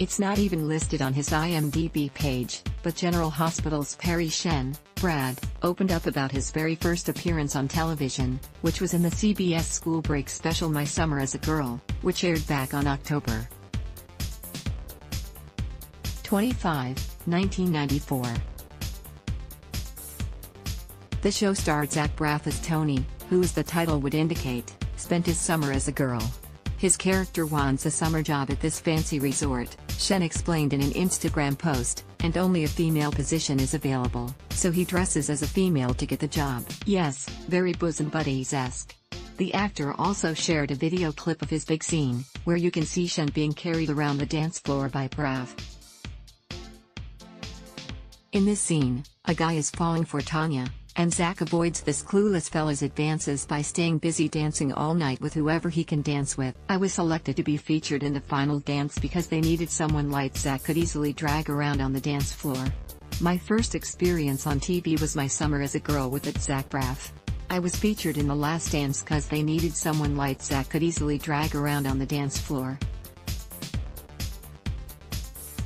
It's not even listed on his IMDb page, but General Hospital's Parry Shen, Brad, opened up about his very first appearance on television, which was in the CBS school break special My Summer as a Girl, which aired back on October 25, 1994. The show starred Zach Braff as Tony, who as the title would indicate, spent his summer as a girl. His character wants a summer job at this fancy resort, Shen explained in an Instagram post, and only a female position is available, so he dresses as a female to get the job. Yes, very bosom buddies-esque. The actor also shared a video clip of his big scene, where you can see Shen being carried around the dance floor by Braff. In this scene, a guy is falling for Tanya, and Zach avoids this clueless fella's advances by staying busy dancing all night with whoever he can dance with. I was selected to be featured in the final dance because they needed someone light Zach could easily drag around on the dance floor. My first experience on TV was my summer as a girl with it Zach Braff. I was featured in The Last Dance cause they needed someone light Zach could easily drag around on the dance floor.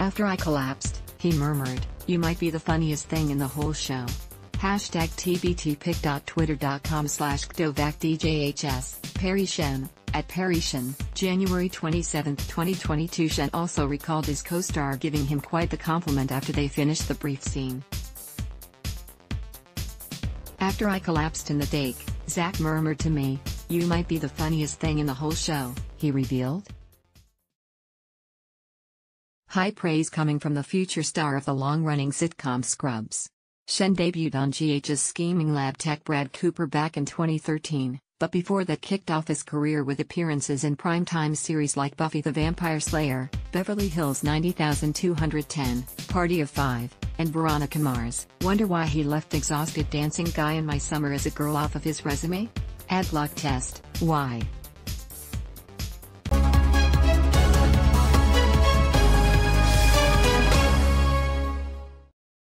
After I collapsed, he murmured, you might be the funniest thing in the whole show. Hashtag tbtpic.twitter.com slash kdovacdjhs, Parry Shen, at Parry Shen, January 27, 2022 Shen also recalled his co-star giving him quite the compliment after they finished the brief scene. After I collapsed in the dake, Zach murmured to me, you might be the funniest thing in the whole show, he revealed. High praise coming from the future star of the long-running sitcom Scrubs. Shen debuted on GH's scheming lab tech Brad Cooper back in 2013, but before that kicked off his career with appearances in primetime series like Buffy the Vampire Slayer, Beverly Hills 90210, Party of Five, and Veronica Mars. Wonder why he left exhausted dancing guy in my summer as a girl off of his resume? Ad block test, why?